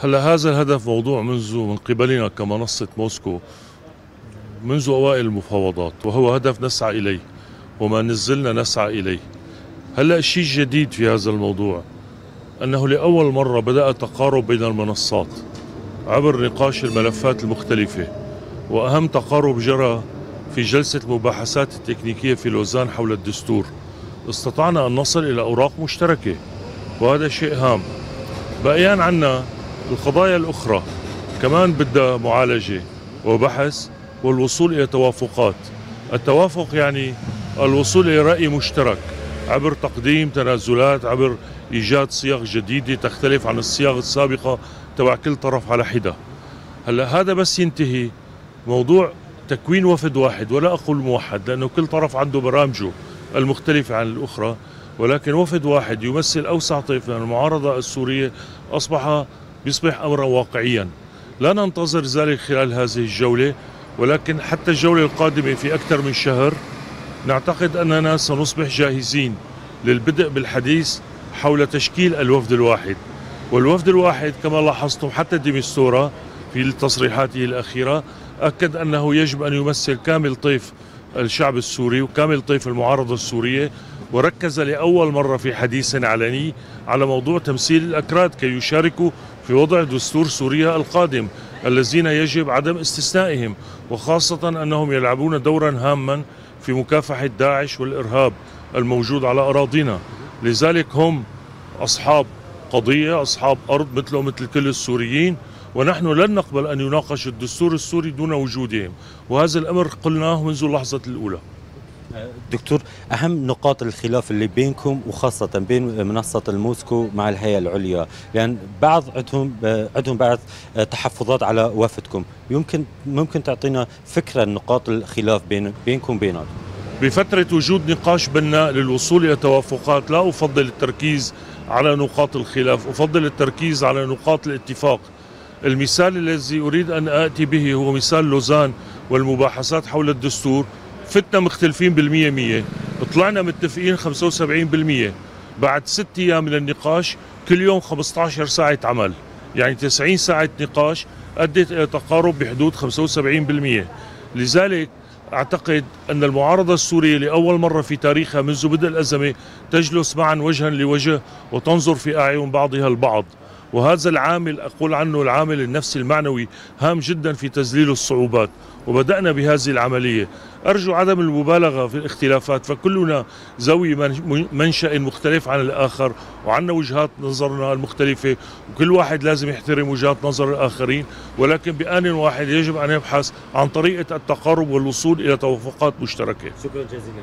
هلا هذا الهدف موضوع منذ من قبلنا كمنصة موسكو منذ أوائل المفاوضات وهو هدف نسعى إليه وما نزلنا نسعى إليه. هلا الشيء الجديد في هذا الموضوع أنه لأول مرة بدأ تقارب بين المنصات عبر نقاش الملفات المختلفة وأهم تقارب جرى في جلسة المباحثات التكنيكية في لوزان حول الدستور. استطعنا أن نصل إلى أوراق مشتركة وهذا شيء هام. بقيان عنا القضايا الأخرى. كمان بدها معالجة وبحث والوصول إلى توافقات. التوافق يعني الوصول إلى رأي مشترك عبر تقديم تنازلات عبر إيجاد صيغ جديدة تختلف عن الصياغ السابقة تبع كل طرف على حدة. هلأ هذا بس ينتهي. موضوع تكوين وفد واحد ولا أقول موحد لأنه كل طرف عنده برامجه المختلفة عن الأخرى. ولكن وفد واحد يمثل أوسع طيف من المعارضة السورية أصبح يصبح أمرا واقعيا. لا ننتظر ذلك خلال هذه الجولة ولكن حتى الجولة القادمة في أكثر من شهر نعتقد أننا سنصبح جاهزين للبدء بالحديث حول تشكيل الوفد الواحد. والوفد الواحد كما لاحظتم حتى ديمستورا في تصريحاته الأخيرة أكد أنه يجب أن يمثل كامل طيف الشعب السوري وكامل طيف المعارضة السورية وركز لأول مرة في حديث علني على موضوع تمثيل الأكراد كي يشاركوا في وضع دستور سوريا القادم الذين يجب عدم استثنائهم وخاصة أنهم يلعبون دورا هاما في مكافحة داعش والإرهاب الموجود على أراضينا. لذلك هم أصحاب قضية أصحاب أرض مثلهم مثل كل السوريين ونحن لن نقبل أن يناقش الدستور السوري دون وجودهم. وهذا الأمر قلناه منذ اللحظة الأولى. دكتور أهم نقاط الخلاف اللي بينكم وخاصة بين منصة الموسكو مع الهيئة العليا لأن بعض عندهم عندهم بعض تحفظات على وفدكم. يمكن ممكن تعطينا فكرة نقاط الخلاف بين بينكم وبينهم؟ بفترة وجود نقاش بناء للوصول إلى توافقات لا أفضل التركيز على نقاط الخلاف أفضل التركيز على نقاط الاتفاق. المثال الذي أريد أن آتي به هو مثال لوزان والمباحثات حول الدستور. فتنا مختلفين بالمية مية. طلعنا متفقين 75% بعد ست أيام من النقاش كل يوم 15 ساعة عمل. يعني 90 ساعة نقاش أدت إلى تقارب بحدود 75% لذلك أعتقد أن المعارضة السورية لأول مرة في تاريخها منذ بدء الأزمة تجلس معا وجها لوجه وتنظر في أعين بعضها البعض. وهذا العامل أقول عنه العامل النفسي المعنوي هام جدا في تذليل الصعوبات وبدأنا بهذه العملية. أرجو عدم المبالغة في الاختلافات فكلنا ذوي منشأ مختلف عن الآخر وعنا وجهات نظرنا المختلفة وكل واحد لازم يحترم وجهات نظر الآخرين ولكن بآن واحد يجب أن يبحث عن طريقة التقارب والوصول إلى توافقات مشتركة. شكرا جزيلا.